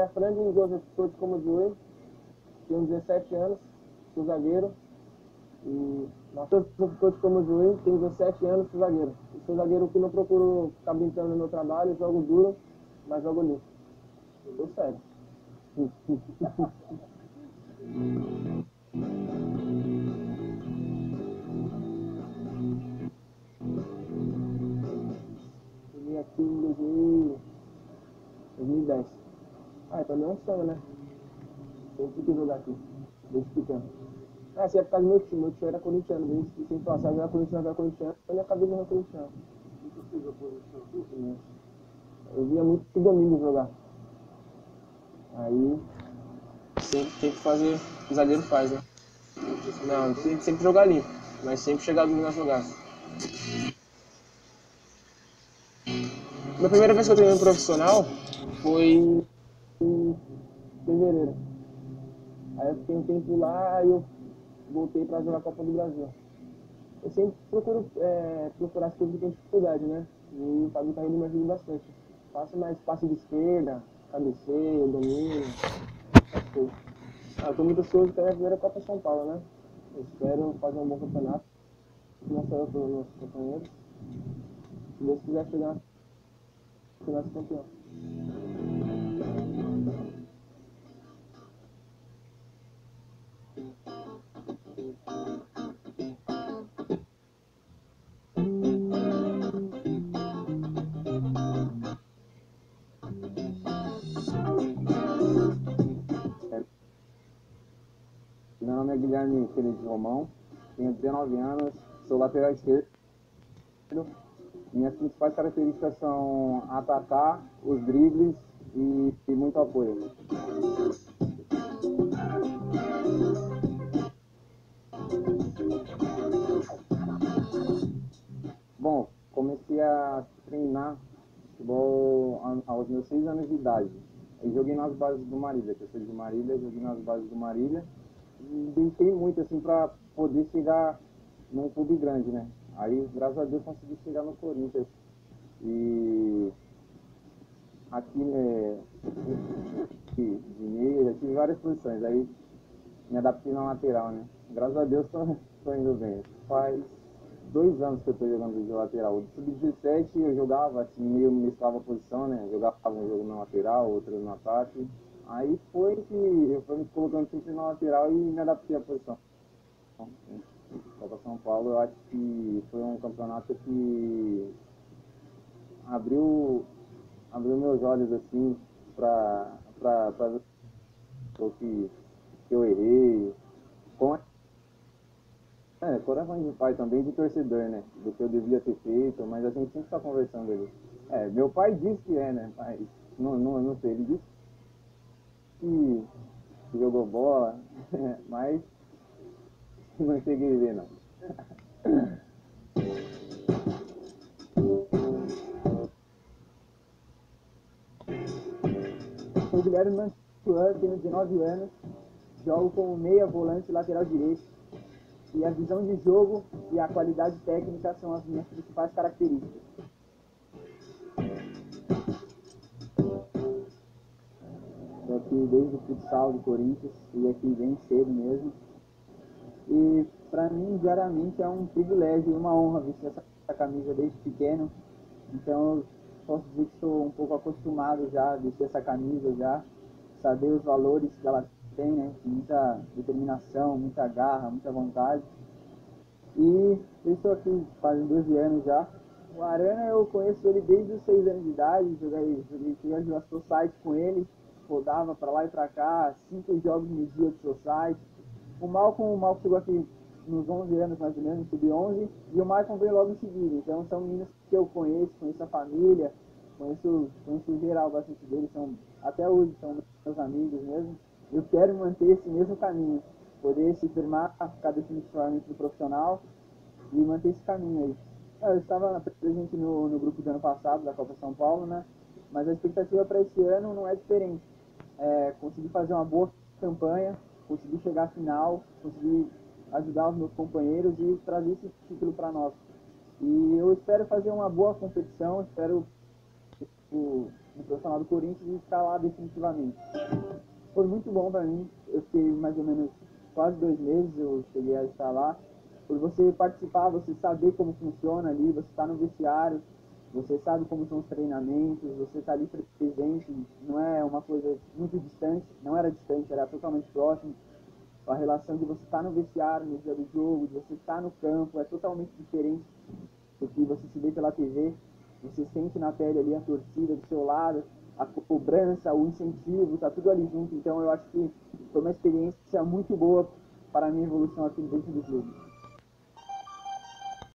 é Franklin Joseph Souto como Joey, tenho 17 anos, sou zagueiro. E Matheus Souto como Joey, tenho 17 anos, sou zagueiro. E sou zagueiro que não procuro ficar brincando no meu trabalho, jogo duro, mas jogo limpo. Tô sério. Aqui em 2000, 2010. Ah, pra mim é um sonho, né? Sempre quis jogar aqui, desde pequeno. Ah, essa é por causa do meu time, meu time era corintiano, desde que sempre passava, era corintiano, era corintiano, eu acabei virando corintiano. Eu via muito domingo jogar. Aí sempre tem que fazer, o zagueiro faz, né? Não, tem que sempre jogar limpo, mas sempre chegar domingo na jogada. Minha primeira vez que eu treinei no profissional foi em fevereiro. Aí eu fiquei um tempo lá e eu voltei para jogar a Copa do Brasil. Eu sempre procuro é, procurar as coisas que tem dificuldade, né? E o Fábio Carrilho me ajuda bastante. Faço mais passe de esquerda, cabeceio, domínio, essas. Ah, eu tô muito ansioso a primeira Copa São Paulo, né? Eu espero fazer um bom campeonato, mostrar para os nossos companheiros. Se Deus quiser chegar final campeão. Meu nome é Guilherme Felipe Romão, tenho 19 anos, sou lateral esquerdo. Minhas principais características são atacar, os dribles e, e muito apoio. Comecei a treinar futebol aos meus seis anos de idade. Eu joguei nas bases do Marília, que eu sou de Marília, joguei nas bases do Marília e muito assim para poder chegar num clube grande, né? Aí, graças a Deus, consegui chegar no Corinthians. E aqui, né, de, meia, tive várias posições. Aí me adaptei na lateral, né? Graças a Deus, tô, tô indo bem. Faz dois anos que eu tô jogando de lateral. De sub-17 eu jogava, assim, meio mesclava a posição, né? Jogava um jogo na lateral, outro no ataque. Aí foi que eu fui me colocando sempre na lateral e me adaptei à posição. Copa São Paulo, eu acho que foi um campeonato que abriu, abriu meus olhos assim para para o que, que eu errei. Com coração de pai também, de torcedor, né? Do que eu devia ter feito, mas a gente sempre está conversando ali. É, meu pai disse que é, né? Mas não, não, não sei, ele disse que jogou bola, mas não cheguei a ver não. Sou Guilherme Mantuan, tenho 19 anos, jogo como meia volante lateral direito. E a visão de jogo e a qualidade técnica são as minhas principais características. Estou aqui desde o futsal do Corinthians, e aqui bem cedo mesmo. E para mim, diariamente, é um privilégio e uma honra vestir essa, essa camisa desde pequeno. Então, eu posso dizer que estou um pouco acostumado já a vestir essa camisa já, saber os valores que ela tem, né? Muita determinação, muita garra, muita vontade. E eu estou aqui faz 12 anos já. O Arana eu conheço ele desde os 6 anos de idade, joguei, joguei, cheguei a jogar com ele, rodava para lá e para cá, cinco jogos no dia de society. O Malcolm, o Malcolm chegou aqui nos 11 anos mais ou menos, sub-11, e o Michael veio logo em seguida. Então são meninos que eu conheço, conheço a família, conheço, conheço geral bastante deles, são, até hoje são meus amigos mesmo. Eu quero manter esse mesmo caminho, poder se firmar, ficar definitivamente no profissional e manter esse caminho aí. Eu estava presente no, no grupo do ano passado, da Copa São Paulo, né? Mas a expectativa para esse ano não é diferente. É conseguir fazer uma boa campanha, conseguir chegar à final, conseguir ajudar os meus companheiros e trazer esse título para nós. E eu espero fazer uma boa competição, espero tipo, no profissional do Corinthians ficar lá definitivamente. Foi muito bom para mim, eu fiquei mais ou menos quase dois meses, eu cheguei a estar lá, por você participar, você saber como funciona ali, você está no vestiário, você sabe como são os treinamentos, você está ali presente, não é uma coisa muito distante, não era distante, era totalmente próximo. A relação de você estar tá no vestiário no dia do jogo, de você estar tá no campo, é totalmente diferente do que você se vê pela TV. Você sente na pele ali a torcida do seu lado, a cobrança, o incentivo, tá tudo ali junto. Então eu acho que foi uma experiência muito boa para a minha evolução aqui dentro do clube.